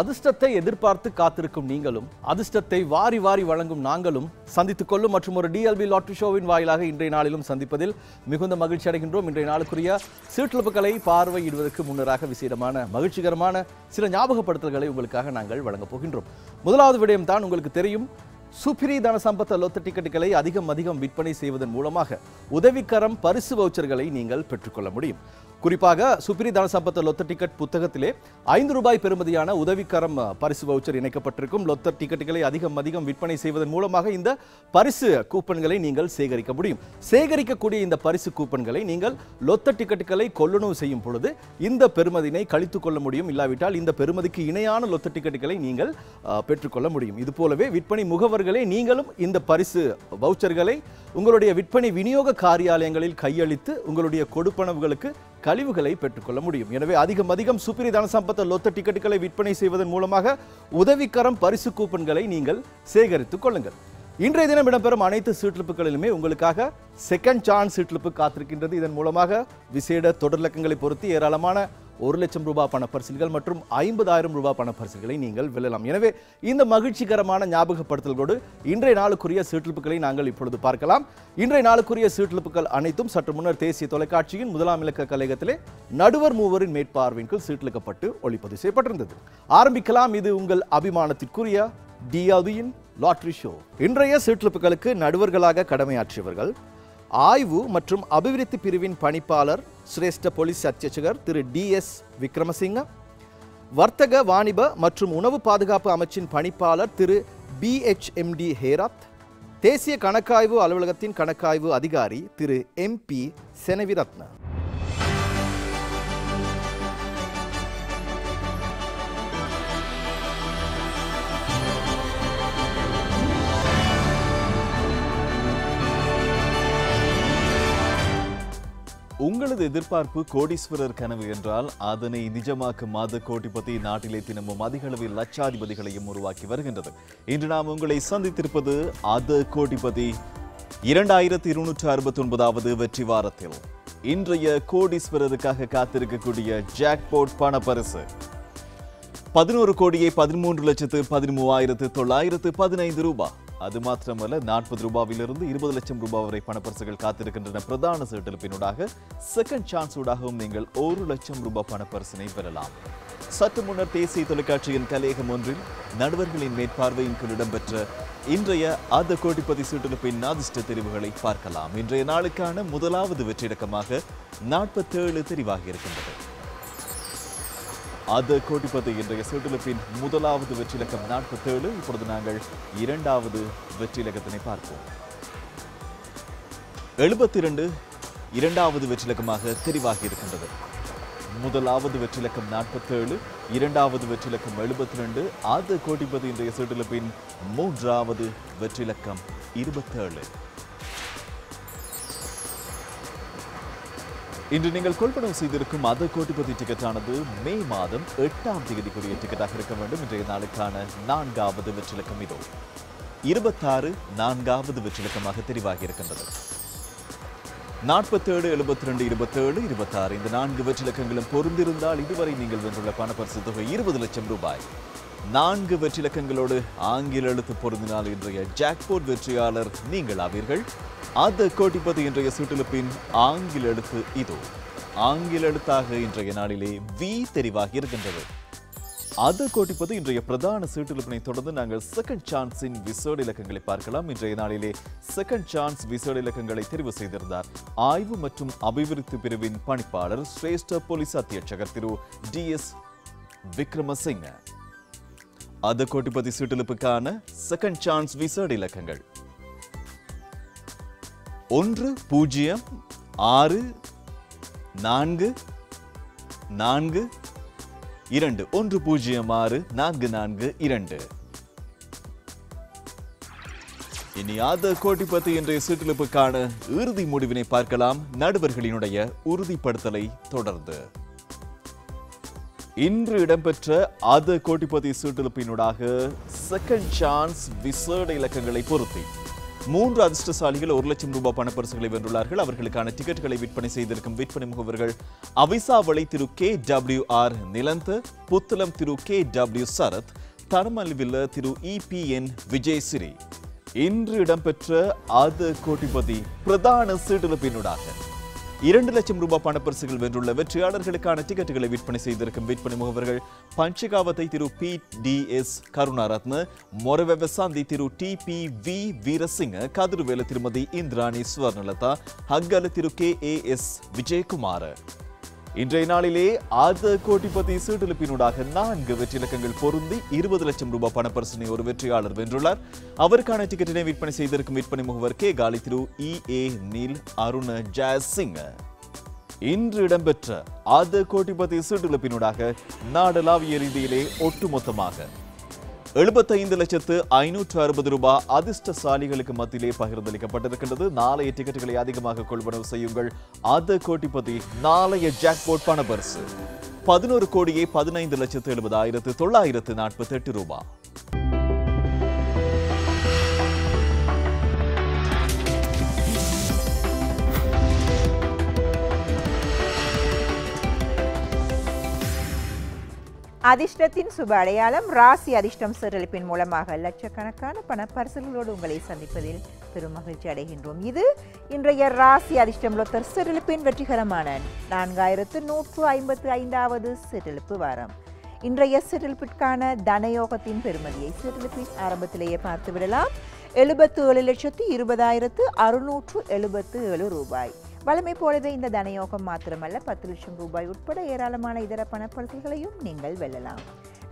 அதிர்ஷ்டத்தை எதிர்பார்த்து காத்திருக்கும் நீங்களும் அதிர்ஷ்டத்தை வாரி வாரி வழங்கும் நாங்களும் சந்தித்துக் கொள்ளும் மற்றும் ஒரு டிஎல்பி லாட்ரி ஷோவின் வாயிலாக இன்றைய நாளிலும் சந்திப்பதில் மிகுந்த மகிழ்ச்சி அடைகின்றோம். இன்றைய நாளுக்குரிய சீட்டிழப்புகளை பார்வையிடுவதற்கு முன்னராக விசேடமான மகிழ்ச்சிகரமான சில ஞாபகப்படுத்தல்களை உங்களுக்காக நாங்கள் வழங்கப் போகின்றோம். முதலாவது விடயம் தான் உங்களுக்கு தெரியும். சுப்பிரி தன சம்பத்த லொத்த டிக்கெட்டுகளை அதிகம் அதிகம் விற்பனை செய்வதன் மூலமாக உதவிக்கரம் பரிசு வவுச்சர்களை நீங்கள் பெற்றுக்கொள்ள முடியும். குறிப்பாக சுப்ரி தனசம்பத்த லொத்த டிக்கெட் புத்தகத்திலே ஐந்து ரூபாய் பெறுமதியான உதவிக்கரம் பரிசு வவுச்சர் இணைக்கப்பட்டிருக்கும். லொத்த டிக்கெட்டுகளை அதிகம் அதிகம் விற்பனை செய்வதன் மூலமாக இந்த பரிசு கூப்பன்களை நீங்கள் சேகரிக்க முடியும். சேகரிக்கக்கூடிய இந்த பரிசு கூப்பன்களை நீங்கள் லொத்த டிக்கெட்டுகளை கொள்ளுணவு செய்யும் பொழுது இந்த பெருமதியினை கழித்துக் கொள்ள முடியும். இல்லாவிட்டால் இந்த பெருமதிக்கு இணையான லொத்த டிக்கெட்டுகளை நீங்கள் பெற்றுக்கொள்ள முடியும். இது போலவே விற்பனை முகவர்களே நீங்களும் இந்த பரிசு வவுச்சர்களை உங்களுடைய விற்பனை விநியோக காரியாலயங்களில் கையளித்து உங்களுடைய கொடுப்பனவுகளுக்கு கழிவுகளை பெற்றுக்கொள்ள முடியும். எனவே அதிகம் அதிகம் சுப்பிரி தனசம்பத்த லொத்த டிக்கெட்டுகளை விற்பனை செய்வதன் மூலமாக உதவிக்கரம் பரிசு கூப்பன்களை நீங்கள் சேகரித்துக் கொள்ளுங்கள். இன்றைய தினம் இடம்பெறும் அனைத்து சீட்லிப்புகளிலுமே உங்களுக்காக செகண்ட் சான்ஸ் சீட்லிப்பு காத்திருக்கின்றது. இதன் மூலமாக விசேட தொடர்லக்கங்களை பொறுத்து ஏராளமான ஒரு லட்சம் ரூபாய் பணப்பரிசில்கள் மற்றும் ஐம்பதாயிரம் ரூபாய் பணப்பரிசில்களை நீங்கள் வெல்லலாம். எனவே இந்த மகிழ்ச்சிகரமான ஞாபகப்படுத்தல்களோடு இன்றைய நாளுக்குரிய சீட்டிழப்புகளை நாங்கள் இப்பொழுது பார்க்கலாம். இன்றைய நாளுக்குரிய சீட்டிழப்புகள் அனைத்தும் சற்று முன்னர் தேசிய தொலைக்காட்சியின் முதலாம் இலக்க கழகத்திலே நடுவர் மூவரின் மேற்பார்வையின் கீழ் சீட்டிழுக்கப்பட்டு ஒளிப்பதிவு செய்யப்பட்டிருந்தது. ஆரம்பிக்கலாம். இது உங்கள் அபிமானத்திற்குரிய டிஆபியின் லாட்ரி ஷோ. இன்றைய சீட்டிழப்புகளுக்கு நடுவர்களாக கடமையாற்றியவர்கள் ஆய்வு மற்றும் அபிவிருத்தி பிரிவின் பணிப்பாளர் சிரேஷ்ட போலீஸ் அத்தியட்சகர் திரு டி எஸ் விக்ரமசிங்க வர்த்தக வாணிப மற்றும் உணவு பாதுகாப்பு அமைச்சின் பணிப்பாளர் திரு P H M D Herath தேசிய கணக்காய்வு அலுவலகத்தின் கணக்காய்வு அதிகாரி திரு எம் பி செனவிரத்ன. உங்களது எதிர்பார்ப்பு கோடீஸ்வரர் கனவு என்றால் அதனை நிஜமாக்கும் மாத கோடிபதி நாட்டிலே தினமும் அதிக அளவில் லட்சாதிபதிகளையும் உருவாக்கி வருகின்றது. இன்று நாம் உங்களை சந்தித்திருப்பது அத கோடிபதி இரண்டாயிரத்தி இருநூற்று அறுபத்தி ஒன்பதாவது வெற்றி வாரத்தில். இன்றைய கோடீஸ்வரருக்காக காத்திருக்கக்கூடிய ஜாக்போர்ட் பண பரிசு பதினோரு கோடியே பதிமூன்று லட்சத்து பதிமூவாயிரத்து தொள்ளாயிரத்து பதினைந்து ரூபாய் அது மாத்திரமல்ல நாற்பது ரூபாவிலிருந்து இருபது லட்சம் ரூபாய் வரை பணப்பரிசுகள் காத்திருக்கின்றன. பிரதான சீட்டெழுப்பினூடாக செகண்ட் சான்ஸ் ஊடாகவும் நீங்கள் ஒரு லட்சம் ரூபாய் பணப்பரிசினை பெறலாம். சற்று முன்னர் தேசிய தொலைக்காட்சியின் கலையகம் ஒன்றில் நடுவர்களின் மேற்பார்வையின் கீழ் இடம்பெற்ற இன்றைய அத கோடிப்பதி சீட்டெழுப்பின் நாதிஷ்ட தெரிவுகளை பார்க்கலாம். இன்றைய நாளுக்கான முதலாவது வெற்றிடக்கமாக நாற்பத்தேழு தெரிவாகி இருக்கின்றது. அது கோடிப்பது இன்றைய சுற்றுலப்பின் முதலாவது வெற்றிலக்கம் நாற்பத்தேழு. இப்பொழுது நாங்கள் இரண்டாவது வெற்றிலக்கத்தினை பார்ப்போம். எழுபத்தி இரண்டு இரண்டாவது வெற்றிலக்கமாக தெரிவாகி இருக்கின்றது. முதலாவது வெற்றிலக்கம் நாற்பத்தேழு இரண்டாவது வெற்றிலக்கம் எழுபத்தி ரெண்டு அது கோடிப்பது இன்றைய சுற்றுலப்பின் மூன்றாவது வெற்றிலக்கம் இருபத்தேழு. இன்று நீங்கள் கொள்வனவு செய்திருக்கும் அத கோட்டிபதி டிக்கெட்டானது மே மாதம் எட்டாம் தேதிக்குரிய டிக்கெட்டாக இருக்க வேண்டும். இன்றைய நாளுக்கான நான்காவது வெற்றிலக்கம் இதோ. இருபத்தாறு நான்காவது வெற்றிலக்கமாக தெரிவாகி இருக்கின்றது. நாற்பத்தேழு எழுபத்தி ரெண்டு இருபத்தேழு இருபத்தாறு இந்த நான்கு வெற்றிலக்கங்களும் பொருந்திருந்தால் இதுவரை நீங்கள் வென்றுள்ள பணப்பரிசு தொகை இருபது லட்சம் ரூபாய். நான்கு வெற்றிலக்கங்களோடு ஆங்கில எழுத்து பொருந்தினால் இன்றைய ஜாக்போர்ட் வெற்றியாளர் நீங்கள் ஆவீர்கள். அது கோட்டிப்பது இன்றைய சுட்டிலுப்பின் ஆங்கில எழுத்து இதோ. ஆங்கில எழுத்தாக இன்றைய நாளிலே வி தெரிவாகி இருக்கின்றது அத கோட்டிப்பது இன்றைய பிரதான சீட்டிழப்பினை தொடர்ந்து நாங்கள் செகண்ட் சான்ஸின் விசேட இலக்கங்களை பார்க்கலாம். இன்றைய நாளிலே செகண்ட் சான்ஸ் விசேட இலக்கங்களை தெரிவு செய்திருந்தார். ஆய்வு மற்றும் அபிவிருத்தி பிரிவின் பணிப்பாளர் சிரேஷ்ட போலீஸ் அத்தியட்சகர் திரு டி எஸ் விக்ரமசிங்க. அது கோட்டிப்பதி சீட்டிழப்புக்கான செகண்ட் சான்ஸ் விசேட இலக்கங்கள். ஒன்று பூஜ்ஜியம் ஆறு நான்கு நான்கு இரண்டு. ஒன்று பூஜ்ஜியம் ஆறு நான்கு நான்கு இரண்டு. இனி அத கோட்டிப்பத்து இன்றைய சீட்டிழப்புக்கான இறுதி முடிவினை பார்க்கலாம். நடுவர்களினுடைய உறுதிப்படுத்தலை தொடர்ந்து. இன்று இடம்பெற்ற அது கோட்டிபதி சீட்டெழுப்பினூடாக செகண்ட் சான்ஸ் விசேட இலக்கங்களை பொருத்தி. மூன்று அதிர்ஷ்டசாலிகள் ஒரு லட்சம் ரூபாய் பணப்பரிசுகளை வென்றுள்ளார்கள். அவர்களுக்கான டிக்கெட்டுகளை விற்பனை செய்திருக்கும் விற்பனை முகவர்கள் அவிசாவளை திரு K W R Nilantha Puttalam திரு கே டபிள்யூ சரத் தரமல்வில்ல திரு இபிஎன் விஜயசிறி. இன்று இடம்பெற்ற அது கோட்டிபதி பிரதான சீட்டெழுப்பினூடாக இரண்டு லட்சம் ரூபாய் பணப்பரிசுகள் வென்றுள்ள வெற்றியாளர்களுக்கான டிக்கெட்டுகளை விற்பனை செய்திருக்கும் விற்பனை முகவர்கள் பஞ்சகாவத்தை திரு P D S Karunaratne Morawewashanthi திரு T P V Weerasinghe Kathirvela திருமதி இந்திராணி சுவர்ணலதா ஹக்கல திரு கே ஏ எஸ் விஜயகுமார். இன்றைய நாளிலே ஆத கோட்டிபதி சீட்டிழப்பினூடாக நான்கு வெற்றி இலக்கங்கள் பொருந்தி இருபது லட்சம் ரூபாய் பணப்பரிசனை ஒரு வெற்றியாளர் வென்றுள்ளார். அவருக்கான டிக்கெட்டினை விற்பனை செய்திருக்கும் விற்பனை முகவர் கே காலி திரு இ. ஏ. நீல் அருண ஜாசிங் இன்று இடம்பெற்ற ஆத கோட்டிபதி சீட்டிழப்பினூடாக நாடளாவிய ரீதியிலே ஒட்டுமொத்தமாக எழுபத்தைந்து லட்சத்து ஐநூற்று அறுபது ரூபாய் அதிர்ஷ்டசாலிகளுக்கு மத்தியிலே பகிர்ந்தளிக்கப்பட்டிருக்கின்றது. நாளைய டிக்கெட்டுகளை அதிகமாக கொள்வனவு செய்யுங்கள். அத கோட்டிபதி நாளைய ஜாக்போட் பணப்பரிசு பதினோரு கோடியே பதினைந்து லட்சத்து எழுபதாயிரத்து தொள்ளாயிரத்து நாற்பத்தி எட்டு ரூபாய் அதிர்ஷ்டத்தின் சுப அடையாளம் ராசி அதிர்ஷ்டம் சிறலிப்பின் மூலமாக லட்சக்கணக்கான பண பரிசுகளோடு உங்களை சந்திப்பதில் பெரும் மகிழ்ச்சி அடைகின்றோம். இது இன்றைய ராசி அதிர்ஷ்டம் லொத்தர் சிறலிப்பின் வெற்றிகரமான நான்காயிரத்து நூற்று ஐம்பத்து ஐந்தாவது சிறலிப்பு வாரம். இன்றைய சிறலிப்பிற்கான தனயோகத்தின் பெருமதியை சிறலிப்பின் ஆரம்பத்திலேயே பார்த்து விடலாம் எழுபத்து ஏழு லட்சத்து இருபதாயிரத்து அறுநூற்று எழுபத்து ஏழு ரூபாய். வழமை போலவே இந்த தனயோகம் மாத்திரமல்ல பத்து லட்சம் ரூபாய் உட்பட ஏராளமான இதர பணப்பரிசுகளையும் நீங்கள் வெல்லலாம்.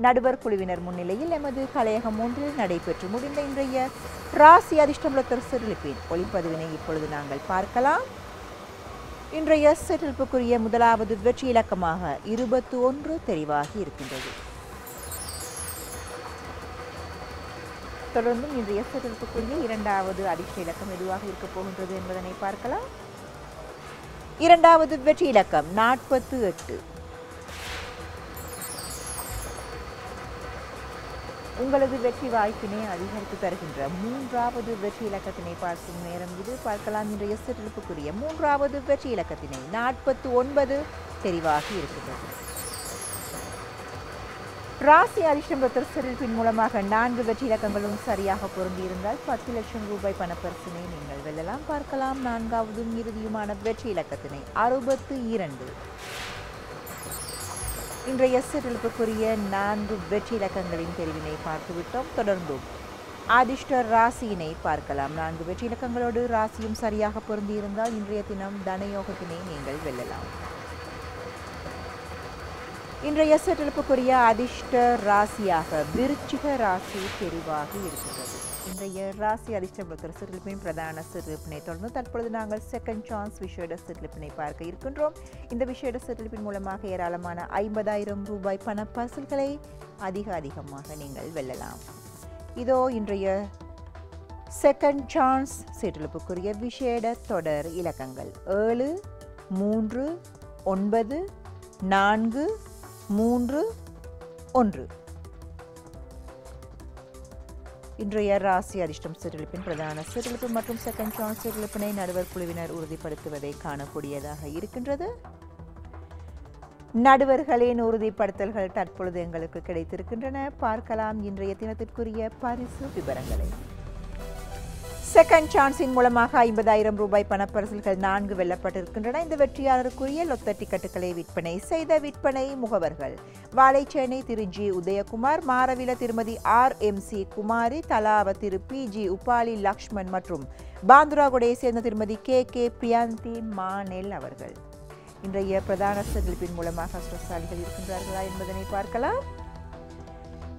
நடுவர் குழுவினர் முன்னிலையில் எமது கலையகம் ஒன்றில் நடைபெற்று முடிந்த இன்றைய ராசி அதிர்ஷ்டம் சிறிலிப்பின் ஒளிப்பதிவினை இப்பொழுது நாங்கள் பார்க்கலாம். இன்றைய சிறிலிப்புக்குரிய முதலாவது வெற்றி இலக்கமாக இருபத்தி ஒன்று தெரிவாகி இருக்கின்றது. தொடர்ந்தும் இன்றைய சிறிலிப்புக்குரிய இரண்டாவது அதிர்ஷ்ட இலக்கம் எதுவாக இருக்கப் போகின்றது என்பதனை பார்க்கலாம். இரண்டாவது வெற்றி இலக்கம் நாற்பத்து எட்டு உங்களது வெற்றி வாய்ப்பினை அதிகரித்து தருகின்ற மூன்றாவது வெற்றி இலக்கத்தினை பார்க்கும் நேரம் இது. பார்க்கலாம் இன்றைய சிறப்புக்குரிய மூன்றாவது வெற்றி இலக்கத்தினை நாற்பத்து ஒன்பது தெரிவாகி இருக்கின்றது ராசி அதிர்ஷ்டம் டாக்டர் மூலமாக நான்கு வெற்றி இலக்கங்களும் சரியாக பொருந்தியிருந்தால் பத்து லட்சம் ரூபாய் பணப்பரிசினை நீங்கள் வெல்லலாம். பார்க்கலாம். நான்காவதும் இறுதியுமான வெற்றி இலக்கத்தினை அறுபத்து இரண்டு. இன்றைய சிறப்புக்குரிய நான்கு வெற்றி இலக்கங்களின் தெரிவினை பார்த்துவிட்டோம். தொடர்ந்தும். அதிர்ஷ்ட ராசியினை பார்க்கலாம். நான்கு வெற்றி இலக்கங்களோடு ராசியும் சரியாக பொருந்தியிருந்தால் இன்றைய தினம் தனயோகத்தினை நீங்கள் வெல்லலாம். இன்றைய சிற்றிழப்புக்குரிய அதிர்ஷ்ட ராசியாக விருச்சிக ராசி தெரிவாகி இருக்கிறது இன்றைய ராசி அதிர்ஷ்டம் சிறுலிப்பின் பிரதான சிறுலிப்பினை தொடர்ந்து தற்பொழுது நாங்கள் செகண்ட் சான்ஸ் விஷேட சிறுலிப்பினை பார்க்க இருக்கின்றோம். இந்த விஷேட சிறுலிப்பின் மூலமாக ஏராளமான ஐம்பதாயிரம் ரூபாய் பண பரிசல்களை அதிக அதிகமாக நீங்கள் வெல்லலாம். இதோ இன்றைய செகண்ட் சான்ஸ் சிற்றிழப்புக்குரிய விஷேட தொடர் இலக்கங்கள். ஏழு மூன்று ஒன்பது நான்கு மூன்று ஒன்று. இன்றைய ராசி அதிர்ஷ்டம் சிறிலிப்பின் பிரதான சிறிலிப்பு மற்றும் செகண்ட் சான்ஸ் சிறிலிப்பினை நடுவர் குழுவினர் உறுதிப்படுத்துவதை காணக்கூடியதாக இருக்கின்றது. நடுவர்களின் உறுதிப்படுத்தல்கள் தற்பொழுது எங்களுக்கு கிடைத்திருக்கின்றன. பார்க்கலாம் இன்றைய தினத்திற்குரிய பரிசு விவரங்களை. செகண்ட் சான்ஸின் மூலமாக ஐம்பதாயிரம் ரூபாய் பணப்பரிசல்கள் நான்கு வெல்லப்பட்டிருக்கின்றன. இந்த வெற்றியாளருக்குரிய லொத்த டிக்கெட்டுகளை விற்பனை செய்த விற்பனை முகவர்கள். வாழைச்சேனை திரு ஜி உதயகுமார் மாரவில திருமதி R M C Kumari Talawa திரு பி ஜி உபாலி லக்ஷ்மண் மற்றும் பாந்துராகுடையை சேர்ந்த திருமதி கே கே பிரியாந்தி மானெல் அவர்கள். இன்றைய பிரதான செல்பின் மூலமாக அதிர்ஷ்டசாலிகள் இருக்கின்றார்களா என்பதனை பார்க்கலாம்.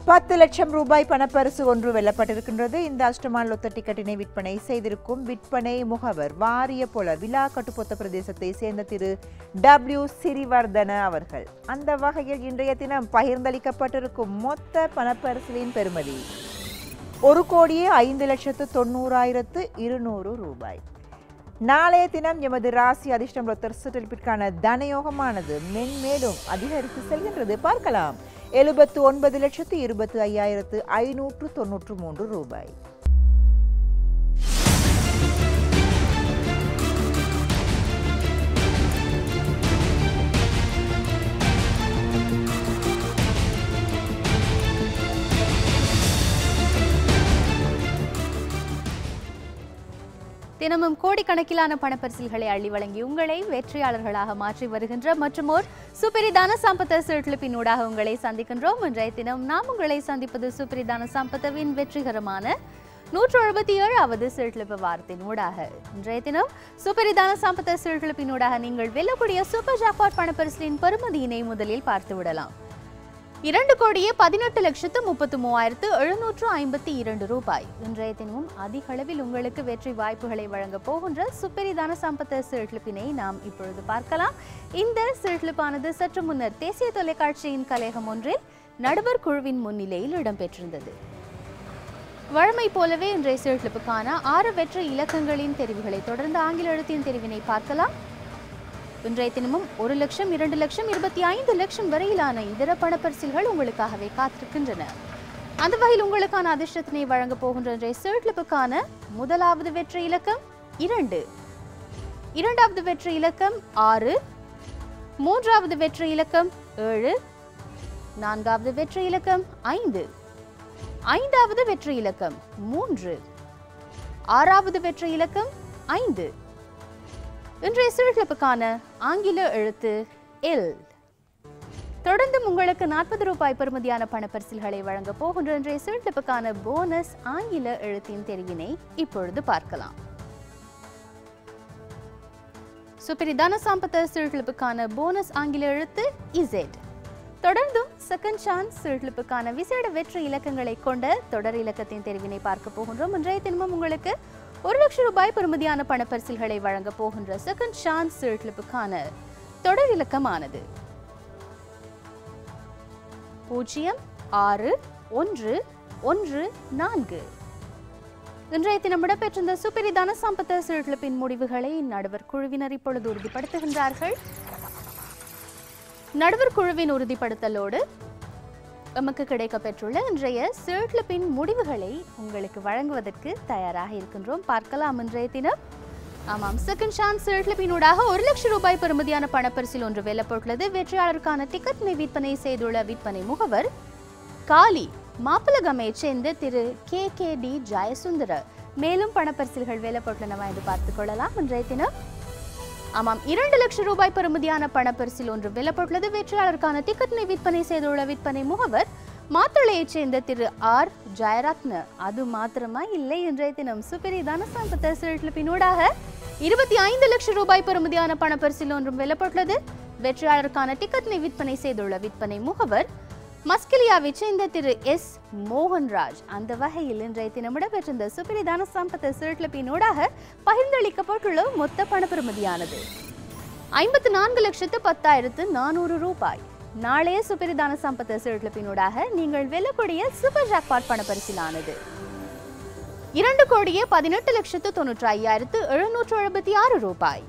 பத்து லட்சம் ரூபாய் பணப்பரிசு ஒன்று வெல்லப்பட்டிருக்கின்றது. இந்த அஷ்டமான் லொத்த டிக்கெட்டினை விற்பனை செய்திருக்கும் விற்பனை முகவர் வாரிய போல விழா கட்டுப்பொத்த பிரதேசத்தை சேர்ந்த திரு டபிள்யூ சிறிவர்தன அவர்கள். அந்த வகையில் இன்றைய தினம் பகிர்ந்தளிக்கப்பட்டிருக்கும் மொத்த பணப்பரிசுகளின் பெறுமதி ஒரு கோடியே ஐந்து லட்சத்து தொண்ணூறாயிரத்து இருநூறு ரூபாய். நாளைய தினம் எமது ராசி அதிர்ஷ்டம் ரொத்தர் சுற்றிற்கான தனயோகமானது மென்மேலும் அதிகரித்து செல்கின்றது. பார்க்கலாம். எழுபத்து ஒன்பது லட்சத்து இருபத்து ஐயாயிரத்து ஐநூற்று தொன்னூற்று மூன்று ரூபாய். தினமும் கோடிக்கணக்கிலான பணப்பரிசில்களை அள்ளி வழங்கி உங்களை வெற்றியாளர்களாக மாற்றி வருகின்ற மற்றும் ஓர் சுப்பிரிதான சம்பத்த ஊடாக உங்களை சந்திக்கின்றோம். இன்றைய தினம் நாம் உங்களை சந்திப்பது சுப்பிரிதான சம்பத்தவின் வெற்றிகரமான நூற்று எழுபத்தி ஏழாவது சிறுகிழப்பு வாரத்தின் ஊடாக. இன்றைய தினம் சுப்பரிதான சம்பத்த சிறுகிழப்பினூடாக நீங்கள் வெல்லக்கூடிய சூப்பர் ஜாக்பாட் பணப்பரிசிலின் பெருமதியினை முதலில் பார்த்து விடலாம் இரண்டு கோடியே பதினெட்டு லட்சத்து முப்பத்து மூவாயிரத்து எழுநூற்று ஐம்பத்தி இரண்டு ரூபாய். இன்றைய தினமும் அதிக அளவில் உங்களுக்கு வெற்றி வாய்ப்புகளை வழங்க போகின்ற சுப்பெரிதான சம்பத்த சிறுகிழப்பினை நாம் இப்பொழுது பார்க்கலாம். இந்த சிறுகிழப்பானது சற்று முன்னர் தேசிய தொலைக்காட்சியின் கலையகம் ஒன்றில் நடுவர் குழுவின் முன்னிலையில் இடம்பெற்றிருந்தது. வழமை போலவே இன்றைய சிறுகிழப்புக்கான ஆறு வெற்றி இலக்கங்களின் தெரிவுகளை தொடர்ந்து ஆங்கில எழுத்தின் தெரிவினை பார்க்கலாம். இன்றைய தினமும் ஒரு லட்சம் இரண்டு லட்சம் இருபத்தி ஐந்து லட்சம் வரையிலான இதர பணப்பரிசில்கள் உங்களுக்காகவே காத்திருக்கின்றன. அந்த வகையில் உங்களுக்கான அதிர்ஷ்டத்தினை வழங்கப் போகின்ற இன்றைய சேர்ட்லிப்புக்கான முதலாவது வெற்றி இலக்கம் இரண்டு. இரண்டாவது வெற்றி இலக்கம் ஆறு. மூன்றாவது வெற்றி இலக்கம் ஏழு. நான்காவது வெற்றி இலக்கம் ஐந்து. ஐந்தாவது வெற்றி இலக்கம் மூன்று. ஆறாவது வெற்றி இலக்கம் ஐந்து. இன்றைய சிறுகிழப்புக்கான ஆங்கில எழுத்து எல். தொடர்ந்து உங்களுக்கு நாற்பது ரூபாய் பெறுமதியான பணப்பரிசில்களை வழங்க போகின்ற இன்றைய சிறுகிழப்புக்கான போனஸ் ஆங்கில எழுத்தின் தெரிவினை இப்பொழுது பார்க்கலாம். சுப்பிரிதான சாம்பத்த சிறுகிழப்புக்கான போனஸ் ஆங்கில எழுத்து இசெட் தொடர்ந்தும் செகண்ட் சான்ஸ் சிறுகிழப்புக்கான விசேட வெற்றி இலக்கங்களை கொண்ட தொடர் இலக்கத்தின் தெரிவினை பார்க்க போகின்றோம். இன்றைய தினமும் உங்களுக்கு ஒரு லட்சம் ரூபாய் பெறுமதியான பணப்பரிசில்களை வழங்க போகின்ற செகண்ட் சான்ஸ் சிறுகிழப்புக்கான தொடர் இலக்கமானது. பூஜ்ஜியம் ஆறு ஒன்று ஒன்று நான்கு. இன்றைய தினம் இடம்பெற்றிருந்த சுப்பரிதான சம்பத்த சிறுகிழப்பின் முடிவுகளை நடுவர் குழுவினர் இப்பொழுது உறுதிப்படுத்துகின்றார்கள். நடுவர் குழுவின் உறுதிப்படுத்தலோடு நமக்கு கிடைக்கப்பெற்றுள்ள இன்றைய சிறுகிழப்பின் முடிவுகளை உங்களுக்கு வழங்குவதற்கு தயாராக இருக்கின்றோம். பார்க்கலாம் இன்றைய தினம். ஆமாம் செகண்ட் சான்ஸ் சிறுகிழப்பினூடாக ஒரு லட்சம் ரூபாய் பெறுமதியான பணப்பரிசில் ஒன்று வெல்லப்பட்டுள்ளது. வெற்றியாளருக்கான டிக்கெட்டினை விற்பனை செய்துள்ள விற்பனை முகவர் காலி மாப்பிளகமையைச் சேர்ந்த திரு கே கே டி ஜெயசுந்தர மேலும் பணப்பரிசில்கள் வேலைப்பட்டுள்ளனவா என்று பார்த்துக் கொள்ளலாம் இன்றைய தினம். ஆமாம் இரண்டு லட்சம் ரூபாய் பெறுமதியான பணப்பரிசில் ஒன்று வெல்லப்பட்டுள்ளது வெற்றியாளருக்கான டிக்கெட்டினை விற்பனை செய்துள்ள விற்பனை முகவர் மாத்தளையைச் சேர்ந்த திரு ஆர். ஜெயரத்ன அது மாத்திரமா இல்லை இன்றைய தினம். சுப்பரிதான சம்பத்த சிறுகிழப்பினூடாக இருபத்தி ஐந்து லட்சம் ரூபாய் பெறுமதியான பணப்பரிசில் ஒன்றும் வெல்லப்பட்டுள்ளது வெற்றியாளருக்கான டிக்கெட்டினை விற்பனை செய்துள்ள விற்பனை முகவர் மஸ்கிலியா சேர்ந்த திரு எஸ். மோகன்ராஜ் அந்த வகையில் இன்றைய தினம் இடம்பெற்றிருந்த சுப்பிரிதான சம்பத்த சிறுகிழப்பினூடாக பகிர்ந்தளிக்கப்பட்டுள்ள மொத்த பணப்பெறுமதியானது ஐம்பத்து நான்கு லட்சத்து பத்தாயிரத்து நானூறு ரூபாய். நாளைய சுப்பிரிதான சம்பத்த சிறுகிழப்பினூடாக நீங்கள் வெல்லக்கூடிய சூப்பர் ஜாக்பாட் பணப்பரிசிலானது இரண்டு கோடியே பதினெட்டு லட்சத்து தொன்னூற்றி ஐயாயிரத்து எழுநூற்று எழுபத்தி ஆறு ரூபாய்.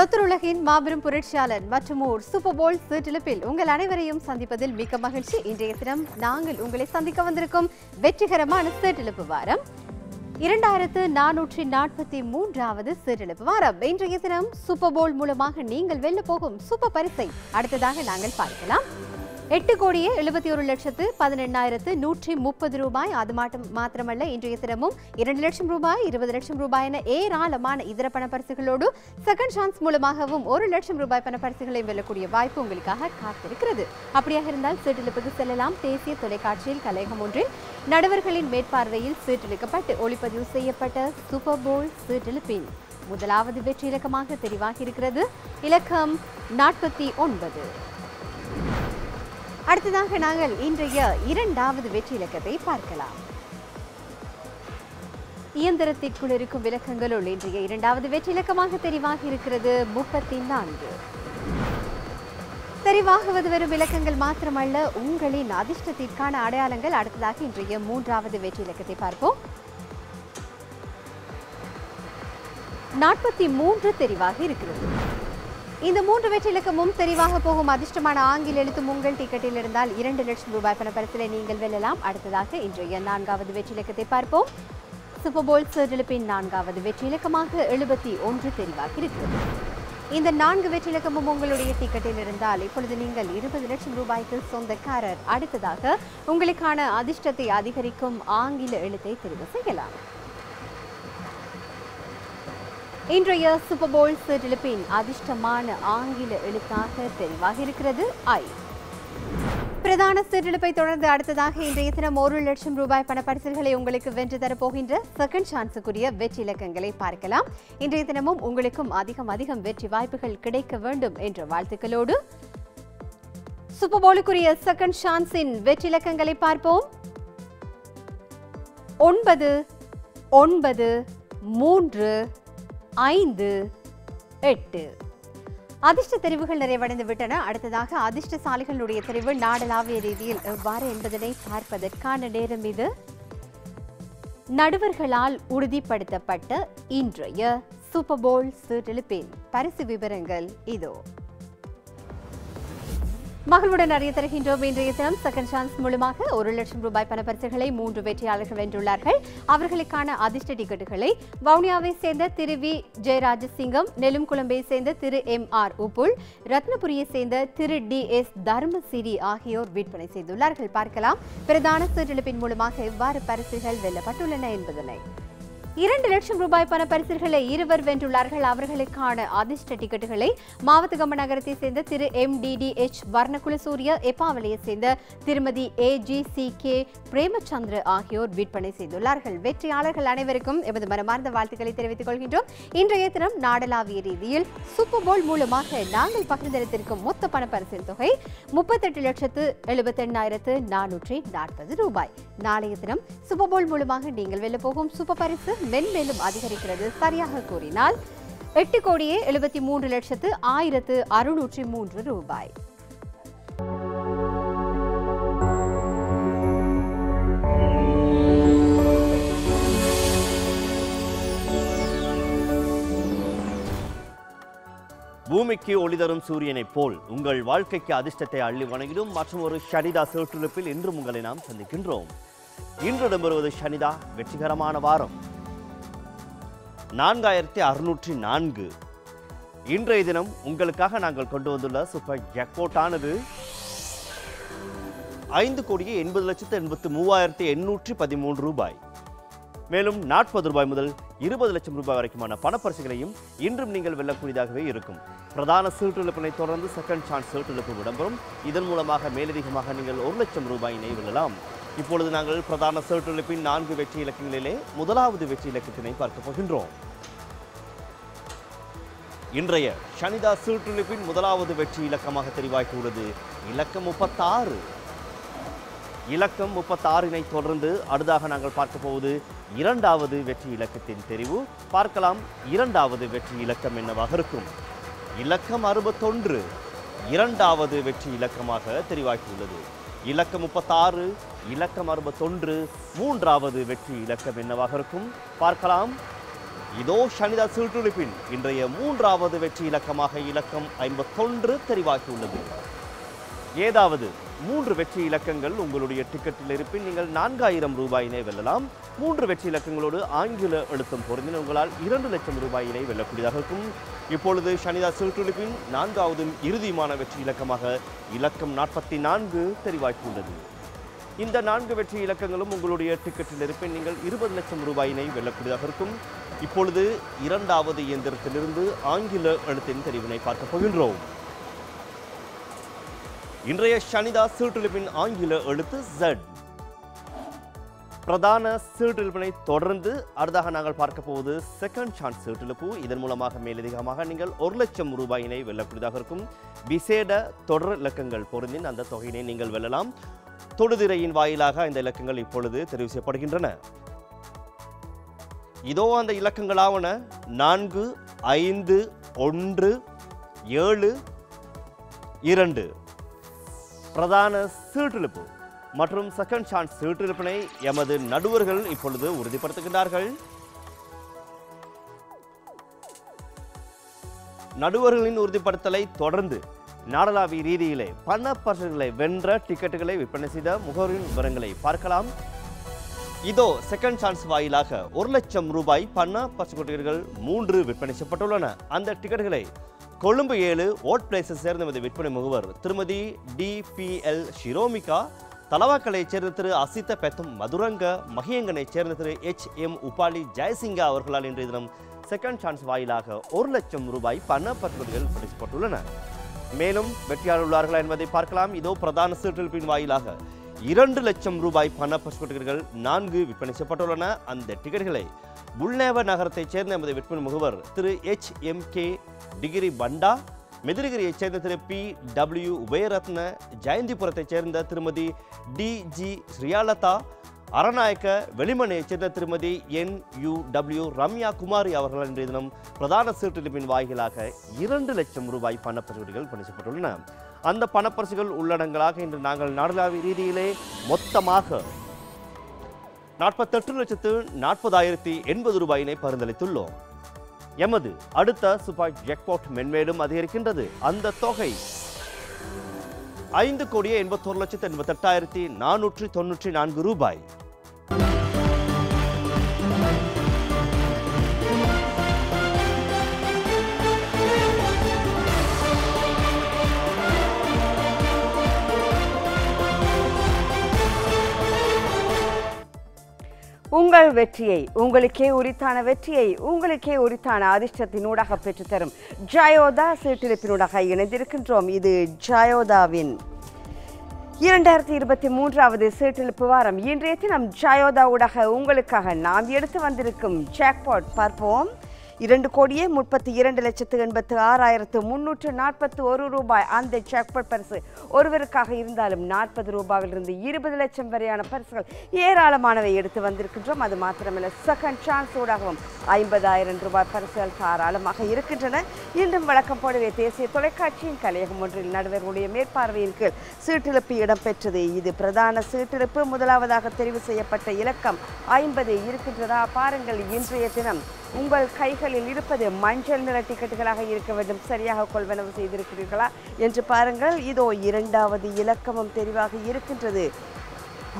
லொத்தர் உலகின் மாபெரும் புரட்சியாளர் மற்றும் ஓர் சூப்பர் போல் சீட்டிலிப்பில் உங்கள் அனைவரையும் சந்திப்பதில் மிக்க மகிழ்ச்சி. இன்றைய தினம் நாங்கள் உங்களை சந்திக்க வந்திருக்கும் வெற்றிகரமான சீட்டிலிப்பு வாரம். இரண்டாயிரத்து நானூற்றி நாற்பத்தி மூன்றாவது சீரழிப்பு வாரம். இன்றைய தினம் சூப்பர் போல் மூலமாக நீங்கள் வெல்ல போகும் சூப்பர் பரிசை அடுத்ததாக நாங்கள் பார்க்கலாம். எட்டு கோடியே எழுபத்தி ஒரு லட்சத்து பதினெண்ணாயிரத்து நூற்றி முப்பது ரூபாய். அது மாட்டம் மாத்திரமல்ல இன்றைய தினமும் இரண்டு லட்சம் ரூபாய் இருபது லட்சம் ரூபாய் என ஏராளமான இதர பணப்பரிசுகளோடு செகண்ட் சான்ஸ் மூலமாகவும் ஒரு லட்சம் ரூபாய் பணப்பரிசுகளை வெல்லக்கூடிய வாய்ப்பு உங்களுக்காக காத்திருக்கிறது. அப்படியாக இருந்தால் சீட்டிலிப்புக்கு செல்லலாம். தேசிய தொலைக்காட்சியில் கலையகம் ஒன்றில் நடுவர்களின் மேற்பார்வையில் சீட்டிலுக்கப்பட்டு ஒளிப்பதிவு செய்யப்பட்ட சூப்பர் போல் சீட்டிலிப்பின் முதலாவது வெற்றி இலக்கமாக தெரிவாகி இருக்கிறது. இலக்கம் நாற்பத்தி ஒன்பது. அடுத்ததாக நாங்கள் இன்றைய இரண்டாவது வெற்றி இலக்கத்தை பார்க்கலாம். இயந்திரத்திற்குள் இருக்கும் விளக்கங்களுள் இன்றைய இரண்டாவது வெற்றி இலக்கமாக தெரிவாகி இருக்கிறது முப்பத்தி நான்கு தெரிவாகுவது வரும் விளக்கங்கள் மாத்திரமல்ல உங்களின் அதிர்ஷ்டத்திற்கான அடையாளங்கள். அடுத்ததாக இன்றைய மூன்றாவது வெற்றி இலக்கத்தை பார்ப்போம். நாற்பத்தி மூன்று தெரிவாக இருக்கிறது. இந்த மூன்று வெற்றிலக்கமும் தெரிவாக போகும். அதிர்ஷ்டமான ஆங்கில எழுத்தும் உங்கள் டிக்கெட்டில் இருந்தால் இரண்டு லட்சம் ரூபாய் பண நீங்கள் வெல்லலாம். அடுத்ததாக இன்றைய நான்காவது வெற்றிலக்கத்தை பார்ப்போம். சூப்பர் போல் சீரழிப்பின் நான்காவது வெற்றிலக்கமாக எழுபத்தி ஒன்று தெரிவாக இருக்கிறது. இந்த நான்கு வெற்றிலக்கமும் உங்களுடைய டிக்கெட்டில் இருந்தால் இப்பொழுது நீங்கள் இருபது லட்சம் ரூபாய்க்கு சொந்தக்காரர். அடுத்ததாக உங்களுக்கான அதிர்ஷ்டத்தை அதிகரிக்கும் ஆங்கில எழுத்தை தெரிவு செய்யலாம். இன்றைய சூப்பர் போல் அதிர்ஷ்டமான ஆங்கில எழுத்தாக தெரிவாக இருக்கிறது. ஐ. பிரதான சீட்டிழப்பை தொடர்ந்து அடுத்ததாக இன்றைய தினம் ஒரு லட்சம் ரூபாய் பணப்பரிசல்களை உங்களுக்கு வென்று தரப்போகின்ற செகண்ட் சான்ஸுக்குரிய வெற்றி இலக்கங்களை பார்க்கலாம். இன்றைய தினமும் உங்களுக்கும் அதிகம் அதிகம் வெற்றி வாய்ப்புகள் கிடைக்க வேண்டும் என்ற வாழ்த்துக்களோடு சூப்பர் போலுக்குரிய செகண்ட் சான்ஸின் வெற்றி இலக்கங்களை பார்ப்போம். ஒன்பது ஒன்பது மூன்று ஐந்து எட்டு. அதிர்ஷ்ட தெரிவுகள் நிறைவடைந்து விட்டன. அடுத்ததாக அதிர்ஷ்டசாலிகளுடைய தெரிவு நாடளாவிய ரீதியில் எவ்வாறு என்பதனை பார்ப்பதற்கான நேரம் இது. நடுவர்களால் உறுதிப்படுத்தப்பட்ட இன்றைய சூப்பர்போல் சீட்டெழுப்பின் பரிசு விவரங்கள் இதோ. மகளுடன் அறிய தருகின்றோம். இன்றைய தினம் செகண்ட் சான்ஸ் மூலமாக ஒரு லட்சம் ரூபாய் பணப்பரிசுகளை மூன்று வெற்றியாளர்கள் வென்றுள்ளார்கள். அவர்களுக்கான அதிர்ஷ்ட டிக்கெட்டுகளை வவுனியாவை சேர்ந்த திரு வி. ஜெயராஜசிங்கம் நெலும்குளம்பை சேர்ந்த திரு எம். ஆர். உப்புல் ரத்னபுரியை சேர்ந்த திரு டி. எஸ். தர்மசிரி ஆகியோர் விற்பனை செய்துள்ளார்கள். பார்க்கலாம். பிரதான சீரழிப்பின் மூலமாக எவ்வாறு பரிசுகள் வெல்லப்பட்டுள்ளன என்பதனை. இரண்டு லட்சம் ரூபாய் பண பரிசுகளை இருவர் வென்றுள்ளார்கள். அவர்களுக்கான அதிர்ஷ்ட டிக்கெட்டுகளை மாவத்தகம நகரத்தை சேர்ந்த திரு M D D H Warnakulasuriya எப்பாவலையை சேர்ந்த திருமதி A G C K Premachandra ஆகியோர் விற்பனை செய்துள்ளார்கள். வெற்றியாளர்கள் அனைவருக்கும் எமது மனமார்ந்த வாழ்த்துக்களை தெரிவித்துக் கொள்கின்றோம். இன்றைய தினம் நாடளாவிய ரீதியில் சூப்பர் போல் மூலமாக நாங்கள் பகிர்ந்தளித்திருக்கும் மொத்த பண பரிசின் தொகை முப்பத்தெட்டு லட்சத்து எழுபத்தெண்ணாயிரத்து நானூற்றி நாற்பது ரூபாய். நாளைய தினம் சூப்பர் போல் மூலமாக நீங்கள் வெல்ல போகும் சூப்பர் பரிசு மென்மேலும் அதிகரிக்கிறது. சரியாக கூறினால் எட்டு கோடியே எழுபத்தி மூன்று லட்சத்து ஆயிரத்து அறுநூற்றி மூன்று ரூபாய். பூமிக்கு ஒளி தரும் சூரியனைப் போல் உங்கள் வாழ்க்கைக்கு அதிர்ஷ்டத்தை அள்ளி வணங்கிடும் மற்றும் ஒரு ஷனிதா சிறுட்டுழுப்பில் இன்றும் உங்களை நாம் சந்திக்கின்றோம். இன்று இடம்பெறுவது ஷனிதா வெற்றிகரமான வாரம். நான்காயிரத்தி அறுநூற்றி நான்கு. இன்றைய தினம் உங்களுக்காக நாங்கள் கொண்டு வந்துள்ள சூப்பர் ஜாக்போட்டானது ஐந்து கோடியே எண்பது லட்சத்து எண்பத்து மூவாயிரத்தி எண்ணூற்றி பதிமூன்று ரூபாய். மேலும் நாற்பது ரூபாய் முதல் இருபது லட்சம் ரூபாய் வரைக்குமான பணப்பரிசுகளையும் இன்றும் நீங்கள் வெல்லக்கூடியதாகவே இருக்கும். பிரதான சீட்டுழுப்பினை தொடர்ந்து செகண்ட் சான்ஸ் சீட்டுழப்பு இடம்பெறும். இதன் மூலமாக மேலதிகமாக நீங்கள் ஒரு லட்சம் ரூபாயினை வெல்லலாம். இப்பொழுது நாங்கள் பிரதான சீட்டுழுப்பின் நான்கு வெற்றி இலக்கங்களிலே முதலாவது வெற்றி இலக்கத்தினை பார்க்க போகின்றோம். இன்றைய சனிதா சீட்டுழுப்பின் முதலாவது வெற்றி இலக்கமாக தெரிவாகியுள்ளது இலக்கம் முப்பத்தாறு. இலக்கம் முப்பத்தாறினை தொடர்ந்து அடுத்தாக நாங்கள் பார்க்க போவது இரண்டாவது வெற்றி இலக்கத்தின் தெரிவு. பார்க்கலாம் இரண்டாவது வெற்றி இலக்கம் என்னவாக இருக்கும். இலக்கம் அறுபத்தொன்று இரண்டாவது வெற்றி இலக்கமாக தெரிவாகியுள்ளது. இலக்கம் முப்பத்தாறு இலக்கம் அறுபத்தொன்று மூன்றாவது வெற்றி இலக்கம் என்னவாக இருக்கும்? பார்க்கலாம். இதோ சனிதா சீட்டுழிப்பின் இன்றைய மூன்றாவது வெற்றி இலக்கமாக இலக்கம் ஐம்பத்தொன்று தெரிவாகியுள்ளது. ஏதாவது மூன்று வெற்றி இலக்கங்கள் உங்களுடைய டிக்கெட்டில் இருப்பின் நீங்கள் நான்காயிரம் ரூபாயினை வெல்லலாம். மூன்று வெற்றி இலக்கங்களோடு ஆங்கில அழுத்தம் பொருந்தின உங்களால் இரண்டு லட்சம் ரூபாயினை வெல்லக்கூடியதாக இருக்கும். இப்பொழுது சனிதா சில்டுலிப்பின் நான்காவது இறுதியுமான வெற்றி இலக்கமாக இலக்கம் நாற்பத்தி நான்கு தெரிவாய்ப்புள்ளது இந்த நான்கு வெற்றி இலக்கங்களும் உங்களுடைய டிக்கெட்டில் இருப்பின் நீங்கள் இருபது லட்சம் ரூபாயினை வெல்லக்கூடியதாக இருக்கும். இப்பொழுது இரண்டாவது இயந்திரத்திலிருந்து ஆங்கில எழுத்தின் தெரிவினை பார்க்க போகின்றோம். இன்றைய சனிதா சீட்டுலிப்பின் ஆங்கில எழுத்து Z. பிரதான சீட்டிழப்பினை தொடர்ந்து அடுத்தாக நாங்கள் பார்க்க போவது செகண்ட் சான்ஸ் சீட்டிழப்பு இதன் மூலமாக மேலதிகமாக நீங்கள் ஒரு லட்சம் ரூபாயினை வெல்லக்கூடியதாக இருக்கும். விசேட தொடர் இலக்கங்கள் பொருந்தின் அந்த தொகையினை நீங்கள் வெல்லலாம். தொடுதிரையின் வாயிலாக இந்த இலக்கங்கள் இப்பொழுது தெரிவு செய்யப்படுகின்றன. இதோ அந்த இலக்கங்களாவன நான்கு ஐந்து ஒன்று ஏழு இரண்டு. பிரதான சீட்டிழப்பு மற்றும் செகண்ட் சான்ஸ் சீட்டிருப்பினை எமது நடுவர்கள் இப்பொழுது உறுதிப்படுத்துகின்றார்கள். நடுவர்களின் உறுதிப்படுத்தலை தொடர்ந்து நாடளாவிய ரீதியிலே பண பரிசுகளை வென்ற டிக்கெட்டுகளை விற்பனை செய்த முகவரின் விவரங்களை பார்க்கலாம். இதோ செகண்ட் சான்ஸ் வாயிலாக ஒரு லட்சம் ரூபாய் பண பரிசு டிக்கெட்டுகள் மூன்று விற்பனை செய்யப்பட்டுள்ளன. அந்த டிக்கெட்டுகளை கொழும்பு ஏழு ஓட் பிளேஸை சேர்ந்த நமது விற்பனை முகவர் திருமதி டிபிஎல் ஷிரோமிகா தலவாக்கலைச் சேர்ந்த திரு அசித்த பெத்தம் மதுரங்க மகியங்கனைச் சேர்ந்த திரு எச் எம் உபாலி ஜெயசிங்கா அவர்களால் இன்றைய தினம் செகண்ட் சான்ஸ் வாயிலாக ஒரு லட்சம் ரூபாய் பண பற்றுகள் பரிசப்பட்டுள்ளன மேலும் வெற்றியாளர் உள்ளார்களா என்பதை பார்க்கலாம். இதோ பிரதான சீட்டில் வாயிலாக இரண்டு லட்சம் ரூபாய் பண பரிசுகள் நான்கு விற்பனை செய்யப்பட்டுள்ளன. அந்த டிக்கெட்டுகளை புல்நேவ நகரத்தைச் சேர்ந்த எமது விற்பனை முகவர் திரு H M K Tikiri Banda மெதிரிகிரியைச் சேர்ந்த திரு பி டபிள்யூ உபயரத்ன ஜெயந்திபுரத்தைச் சேர்ந்த திருமதி டி ஜி ஸ்ரீயாலதா அரநாயக்க வெளிமனையைச் சேர்ந்த திருமதி N U W Ramya Kumari அவர்கள் இன்றைய தினம் பிரதான சீட்டிலிப்பின் வாயிலாக இரண்டு லட்சம் ரூபாய் பணப்பரிசுகள் பணிக்கப்பட்டுள்ளன அந்த பணப்பரிசுகள் உள்ளடங்களாக இன்று நாங்கள் நாடளாவிய ரீதியிலே மொத்தமாக நாற்பத்தெட்டு லட்சத்து நாற்பதாயிரத்தி எண்பது ரூபாயினை பரிந்தளித்துள்ளோம் எமது அடுத்த சுபாய் ஜெக்பாட் மென்மேலும் அதிகரிக்கின்றது. அந்த தொகை ஐந்து கோடியே எண்பத்தோரு லட்சத்து எண்பத்தெட்டாயிரத்தி நானூற்றி தொன்னூற்றி நான்கு ரூபாய். உங்கள் வெற்றியை உங்களுக்கே உரித்தான வெற்றியை உங்களுக்கே உரித்தான அதிர்ஷ்டத்தினூடாக பெற்றுத்தரும் ஜயோதா சீட்டிருப்பினூடாக இணைந்திருக்கின்றோம். இது ஜயோதாவின் இரண்டாயிரத்தி இருபத்தி மூன்றாவது சீட்டிழுப்பு வாரம். இன்றைய தினம் ஜயோதா ஊடாக உங்களுக்காக நாம் எடுத்து வந்திருக்கும் ஜாக்பாட் பார்ப்போம். இரண்டு கோடியே முப்பத்தி இரண்டு லட்சத்து எண்பத்து ஆறாயிரத்து முன்னூற்று நாற்பத்தி ஒரு ரூபாய் அந்த ஜாக்பாட் பரிசு ஒருவருக்காக இருந்தாலும் நாற்பது ரூபாயிலிருந்து இருபது லட்சம் வரையான பரிசுகள் ஏராளமானவை எடுத்து வந்திருக்கின்றோம். அது மாத்திரமல்ல செகண்ட் சான்ஸ் ஊடாகவும் ஐம்பதாயிரம் ரூபாய் பரிசுகள் தாராளமாக இருக்கின்றன. இன்றும் வழக்கம் போலவே தேசிய தொலைக்காட்சியின் கலையகம் ஒன்றில் நடுவர்களுடைய மேற்பார்வையின் கீழ் சீட்டிழப்பு இடம்பெற்றது. இது பிரதான சீட்டிழப்பு. முதலாவதாக தெரிவு செய்யப்பட்ட இலக்கம் ஐம்பது இருக்கின்றதா? பாருங்கள் இன்றைய தினம் உங்கள் கைகளில் இருப்பது மஞ்சள் நிற டிக்கெட்டுகளாக இருக்க வேண்டும். சரியாக கொள்வனவு செய்திருக்கிறீர்களா? என்று பாருங்கள். இதோ இரண்டாவது இலக்கமும் தெரிவாக இருக்கின்றது.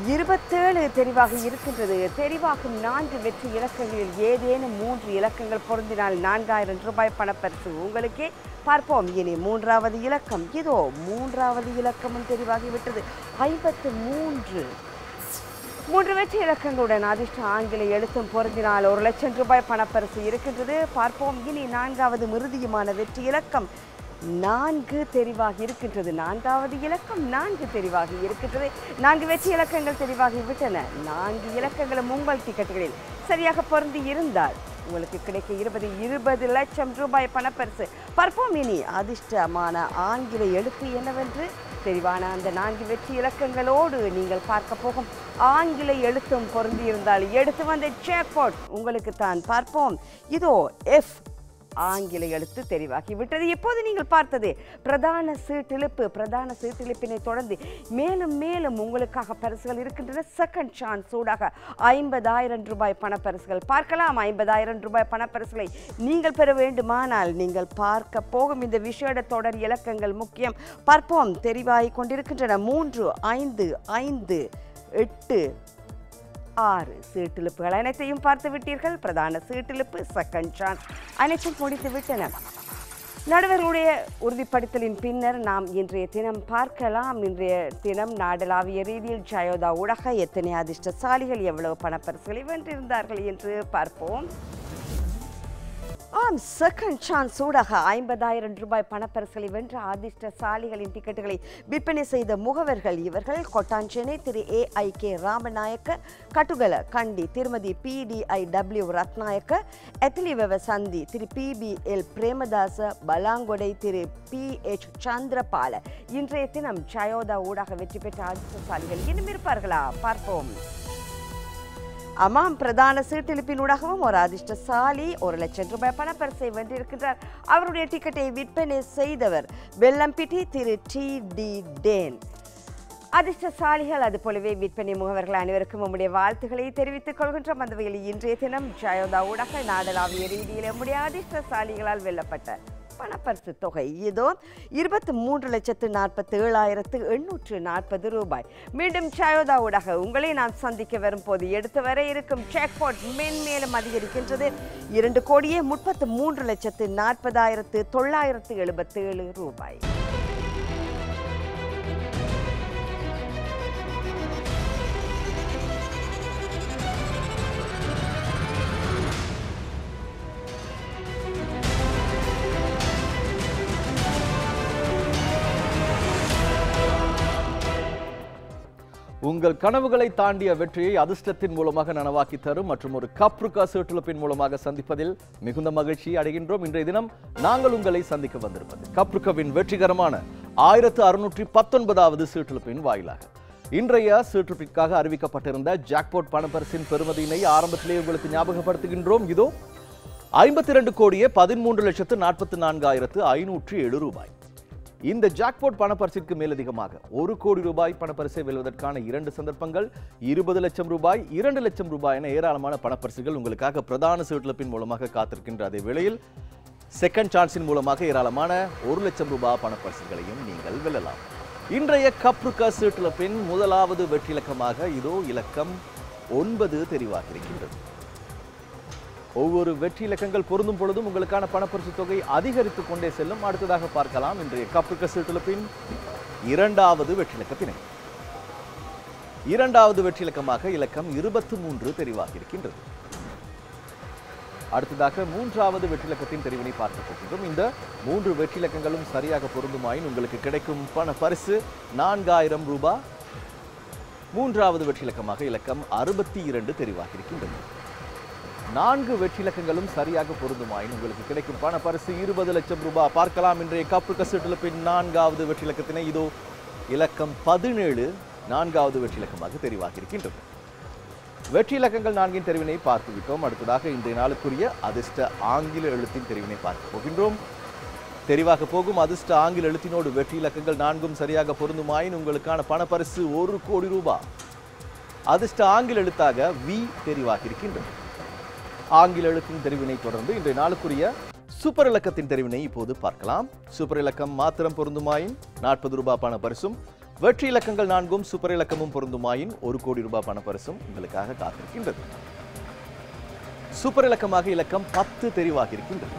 இருபத்தேழு தெரிவாக இருக்கின்றது. தெரிவாகும் நான்கு வெற்றி இலக்கங்களில் ஏதேனும் மூன்று இலக்கங்கள் பொருந்தினால் நான்காயிரம் ரூபாய் பணப்பரிசு உங்களுக்கே. பார்ப்போம். இனி மூன்றாவது இலக்கம். இதோ மூன்றாவது இலக்கமும் தெரிவாகிவிட்டது. ஐம்பத்து மூன்று மூன்று வெற்றி இலக்கங்களுடன் அதிர்ஷ்ட ஆங்கில எழுத்தும் பொருந்தினால் ஒரு லட்சம் ரூபாய் பணப்பரிசு இருக்கின்றது. பார்ப்போம். இனி நான்காவது மிருதியுமான வெற்றி இலக்கம் நான்கு தெரிவாகி இருக்கின்றது. நான்காவது இலக்கம் நான்கு தெரிவாகி இருக்கின்றது. நான்கு வெற்றி இலக்கங்கள் தெரிவாகிவிட்டன. நான்கு இலக்கங்களும் உங்கள் டிக்கெட்டுகளில் சரியாக பொருந்தி இருந்தால் உங்களுக்கு கிடைக்க இருபது இருபது லட்சம் ரூபாய் பணப்பரிசு. பார்ப்போம் இனி அதிர்ஷ்டமான ஆங்கில எழுத்து என்னவென்று? தெரிவான அந்த நான்கு வெற்றி இலக்கங்களோடு நீங்கள் பார்க்க போகும். ஆங்கில எழுத்தும் பொருந்தி இருந்தால் எடுத்து வந்த ஜாக்பாட் உங்களுக்கு தான் பார்ப்போம். இதோ எஃப் ஆங்கில எழுத்து தெரிவாகி விட்டது இப்போது நீங்கள் பார்த்தது பிரதான சீட்டிழுப்பு பிரதான சீட்டிழுப்பினை தொடர்ந்து மேலும் மேலும் உங்களுக்காக பரிசுகள் இருக்கின்றன. செகண்ட் சான்ஸ் ஊடாக ஐம்பதாயிரம் ரூபாய் பணப்பரிசுகள். பார்க்கலாம் ஐம்பதாயிரம் ரூபாய் பணப்பரிசுகளை நீங்கள் பெற வேண்டுமானால் நீங்கள் பார்க்க போகும் இந்த விஷேட தொடர் இலக்கங்கள் முக்கியம். பார்ப்போம் தெரிவாகிக் கொண்டிருக்கின்றன. மூன்று ஐந்து ஐந்து எட்டு ஆறு சீட்டிழுப்புகள் அனைத்தையும் பார்த்து விட்டீர்கள் பிரதான சீட்டிழுப்பு செகண்ட் சான்ஸ் அனைத்தும் முடித்து விட்டன நடுவர்களுடைய உறுதிப்படுத்தலின் பின்னர் நாம் இன்றைய தினம் பார்க்கலாம். இன்றைய தினம் நாடளாவிய ரீதியில் ஜயோதா ஊடக எத்தனை அதிர்ஷ்டசாலிகள் எவ்வளவு பணப்பரிசுகளை வென்றிருந்தார்கள் என்று பார்ப்போம். ஆம் செகண்ட் சான்ஸ் ஊடாக ஐம்பதாயிரம் ரூபாய் பணப்பரிசுகளை வென்ற அதிர்ஷ்டசாலிகளின் டிக்கெட்டுகளை விற்பனை செய்த முகவர்கள் இவர்கள். கொட்டாஞ்சேனை திரு A I K Ramanayake Katugala Kandy திருமதி P D I W Ratnayake Ethliwewa சந்தி திரு P P L Premadasa Balangoda திரு பி எச் சந்திரபால. இன்றைய தினம் ஜயோதா ஊடாக வெற்றி பெற்ற அதிர்ஷ்டசாலிகள் இன்னும் இருப்பார்களா? பார்ப்போம். அமாம் பிரதான சீட்டிழுப்பினூடாகவும் ஒரு அதிர்ஷ்டசாலி ஒரு லட்சம் ரூபாய் பணப்பரிசை வென்றிருக்கின்றார். அவருடைய டிக்கெட்டை விற்பனை செய்தவர் வெள்ளம்பிட்டி திரு டி டி டேன். அதிர்ஷ்டசாலிகள் அது போலவே விற்பனை முகவர்கள் அனைவருக்கும் நம்முடைய வாழ்த்துக்களை தெரிவித்துக் கொள்கின்றோம். அந்த வகையில் இன்றைய தினம் ஜயோதா ஊடாக நாடளாவிய ரீதியில் நம்முடைய அதிர்ஷ்டசாலிகளால் வெல்லப்பட்ட பணப்பரிசு தொகை. இதோ இருபத்தி மூன்று லட்சத்து நாற்பத்தி ஏழாயிரத்து எண்ணூற்று நாற்பது ரூபாய். மீண்டும் சயோதா ஊடாக உங்களை நான் சந்திக்க வரும்போது எடுத்து வர இருக்கும் செக்போர்ட் மென்மேலும் அதிகரிக்கின்றது. இரண்டு கோடியே முப்பத்து மூன்று லட்சத்து நாற்பதாயிரத்து தொள்ளாயிரத்து எழுபத்தேழு ரூபாய். உங்கள் கனவுகளை தாண்டிய வெற்றியை அதிர்ஷ்டத்தின் மூலமாக நனவாக்கி தரும் மற்றும் ஒரு கப்ருக்கா சீட்டுலப்பின் மூலமாக சந்திப்பதில் மிகுந்த மகிழ்ச்சி அடைகின்றோம். இன்றைய தினம் நாங்கள் உங்களை சந்திக்க வந்திருப்பது கப்ருக்கவின் வெற்றிகரமான ஆயிரத்து அறுநூற்றி பத்தொன்பதாவது சீட்டுலப்பின் வாயிலாக. இன்றைய சீற்றுப்பிற்காக அறிவிக்கப்பட்டிருந்த ஜாக்போட் பணப்பரிசின் பெருமதியினை ஆரம்பத்திலே உங்களுக்கு ஞாபகப்படுத்துகின்றோம். இதோ ஐம்பத்தி இரண்டு கோடியே பதிமூன்று லட்சத்து நாற்பத்தி நான்காயிரத்து ஐநூற்றி ஏழு ரூபாய். இந்த ஜாக்போட் பணப்பரிசிற்கு மேலதிகமாக ஒரு கோடி ரூபாய் பணப்பரிசை வெல்வதற்கான இரண்டு சந்தர்ப்பங்கள் இருபது லட்சம் ரூபாய் இரண்டு லட்சம் ரூபாய் என ஏராளமான பணப்பரிசுகள் உங்களுக்காக பிரதான சீட்டிழப்பின் மூலமாக காத்திருக்கின்ற அதே வேளையில் செகண்ட் சான்ஸின் மூலமாக ஏராளமான ஒரு லட்சம் ரூபாய் பணப்பரிசுகளையும் நீங்கள் வெல்லலாம். இன்றைய கப்ருக்கா சீட்டிழப்பின் முதலாவது வெற்றி இலக்கமாக இதோ இலக்கம் ஒன்பது தெரிவாகியிருக்கின்றது ஒவ்வொரு வெற்றி இலக்கங்கள் பொருந்தும் பொழுதும் உங்களுக்கான பணப்பரிசு தொகை அதிகரித்துக் கொண்டே செல்லும். அடுத்ததாக பார்க்கலாம். இன்றைய கப்புக்க சீட்டிழப்பின் இரண்டாவது வெற்றி இலக்கத்தினை இரண்டாவது வெற்றி இலக்கமாக இலக்கம் இருபத்தி மூன்று தெரிவாக இருக்கின்றது. அடுத்ததாக மூன்றாவது வெற்றிலக்கத்தின் தெரிவினை பார்க்க போகின்றோம். இந்த மூன்று வெற்றிலக்கங்களும் சரியாக பொருந்துமாயின் உங்களுக்கு கிடைக்கும் பண பரிசு நான்காயிரம் ரூபாய். மூன்றாவது வெற்றிலக்கமாக இலக்கம் அறுபத்தி இரண்டு தெரிவாக இருக்கின்றது. நான்கு வெற்றிலக்கங்களும் சரியாக பொருந்துமாயின் உங்களுக்கு கிடைக்கும் பண பரிசு இருபது லட்சம் ரூபாய் பார்க்கலாம் இன்றைய கப்பு கசிட்டிலப்பின் நான்காவது வெற்றிலக்கத்தினை இதோ இலக்கம் பதினேழு நான்காவது வெற்றிலக்கமாக தெரிவாகி இருக்கின்றது வெற்றி இலக்கங்கள் நான்கின் தெரிவினை பார்த்துவிட்டோம். அடுத்ததாக இன்றைய நாளுக்குரிய அதிர்ஷ்ட ஆங்கில எழுத்தின் தெரிவினை பார்க்க போகின்றோம். தெரிவாக போகும் அதிர்ஷ்ட ஆங்கில எழுத்தினோடு வெற்றி இலக்கங்கள் நான்கும் சரியாக பொருந்துமாயின் உங்களுக்கான பணப்பரிசு ஒரு கோடி ரூபாய் அதிர்ஷ்ட ஆங்கில எழுத்தாக வி தெரிவாகி இருக்கின்றது ஆங்கில எழுத்தின் தெரிவினை தொடர்ந்து இன்றைய நாளுக்குரிய சூப்பர் இலக்கத்தின் தெரிவினை இப்போது பார்க்கலாம். சூப்பர் இலக்கம் மாத்திரம் பொருந்துமாயின் நாற்பது ரூபாய் பண பரிசும் வெற்றி இலக்கங்கள் நான்கும் சூப்பர் இலக்கமும் பொருந்துமாயின் ஒரு கோடி ரூபாய் பண பரிசும் உங்களுக்காக காத்திருக்கின்றது. சூப்பர் இலக்கமாக இலக்கம் பத்து தெரிவாகி இருக்கின்றது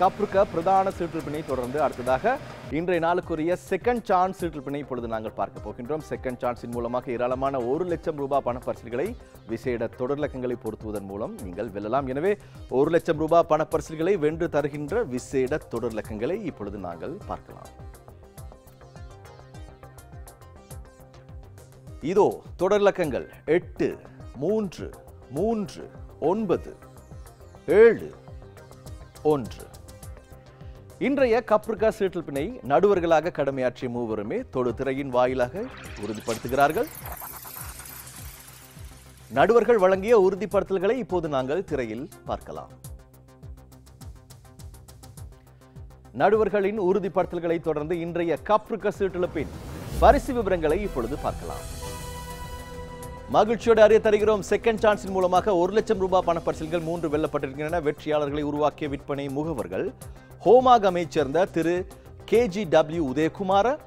கப்ருக்க பிரதான சீட்டிருப்பினை தொடர்ந்து அடுத்ததாக இன்றைய நாளுக்குரிய செகண்ட் சான்ஸ் சீட்டிருப்பினை இப்பொழுது நாங்கள் பார்க்க போகின்றோம். செகண்ட் சான்ஸின் மூலமாக ஏராளமான ஒரு லட்சம் ரூபாய் பணப்பரிசுகளை விசேட தொடர்லக்கங்களை பொருத்துவதன் மூலம் நீங்கள் வெல்லலாம். எனவே ஒரு லட்சம் ரூபாய் பணப்பரிசுகளை வென்று தருகின்ற விசேட தொடர்லக்கங்களை இப்பொழுது நாங்கள் பார்க்கலாம். இதோ தொடர்லக்கங்கள் எட்டு மூன்று மூன்று ஒன்பது ஏழு ஒன்று. இன்றைய கப்ரிகா சீட்டில்பினை நடுவர்களாக கடமையாற்றிய மூவருமே தொடுதிரையின் வாயிலாக உறுதிப்படுத்துகிறார்கள். நடுவர்கள் வழங்கிய உறுதிப்படுத்தல்களை இப்போது நாங்கள் திரையில் பார்க்கலாம். நடுவர்களின் உறுதிப்படுத்தல்களை தொடர்ந்து இன்றைய கப்ரிகா சீட்டிழப்பின் பரிசு விவரங்களை இப்பொழுது பார்க்கலாம். மகிழ்ச்சியோடு அறிய தருகிறோம் செகண்ட் சான்ஸின் மூலமாக ஒரு லட்சம் ரூபாய் பணப்பரிசல்கள் மூன்று வெல்லப்பட்டிருக்கின்றன. வெற்றியாளர்களை உருவாக்கிய விற்பனை முகவர்கள் ஹோமாகமைச் சேர்ந்த திரு கேஜி டபிள்யூ உதயகுமார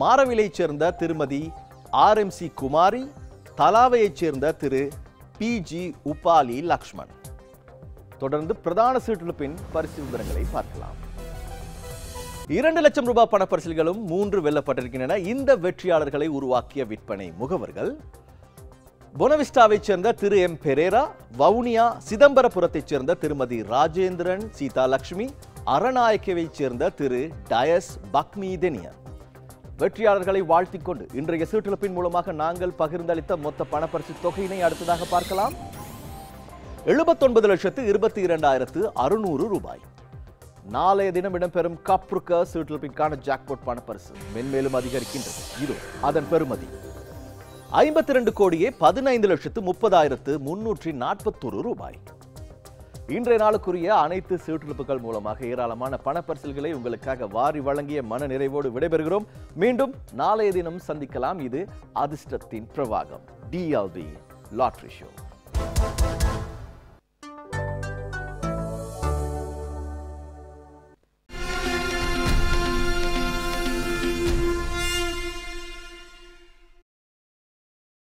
மாரவிலைச் சேர்ந்த திருமதி ஆர்எம்சி குமாரி தலாவையைச் சேர்ந்த திரு பிஜி உபாலி லக்ஷ்மண். தொடர்ந்து பிரதான சீட்டிழப்பின் பரிசு விவரங்களை பார்க்கலாம். இரண்டு லட்சம் ரூபாய் பண பரிசல்களும் மூன்று வெல்லப்பட்டிருக்கின்றன. இந்த வெற்றியாளர்களை உருவாக்கிய விற்பனை முகவர்கள் பொனவிஸ்டாவைச் சேர்ந்த திரு எம் பெரேரா வவுனியா சிதம்பரபுரத்தைச் சேர்ந்த திருமதி ராஜேந்திரன் சீதாலட்சுமி அறநாயக்கவைச் சேர்ந்த திரு டயஸ் பக்மீதெனியர். வெற்றியாளர்களை வாழ்த்திக் கொண்டு இன்றைய சீட்டிழப்பின் மூலமாக நாங்கள் பகிர்ந்தளித்த மொத்த பணப்பரிசு தொகையினை அடுத்ததாக பார்க்கலாம். எழுபத்தொன்பது லட்சத்து இருபத்தி இரண்டாயிரத்து அறுநூறு ரூபாய். நாளைய தினம் இடம்பெறும் கப்ருக்க சீட்டிழப்பிற்கான ஜாக்பாட் பணப்பரிசு மென்மேலும் அதிகரிக்கின்றது. இது அதன் பெறுமதி. ஐம்பத்தி ரெண்டு கோடியே பதினைந்து லட்சத்து முப்பதாயிரத்து முன்னூற்றி நாற்பத்தொரு ரூபாய். இன்றைய நாளுக்குரிய அனைத்து சீட்டிழப்புகள் மூலமாக ஏராளமான பணப்பரிசல்களை உங்களுக்காக வாரி வழங்கிய மன நிறைவோடு விடைபெறுகிறோம். மீண்டும் நாளைய தினம் சந்திக்கலாம். இது அதிர்ஷ்டத்தின் பிரவாகம். டிஎல்பி லாட்ரி ஷோ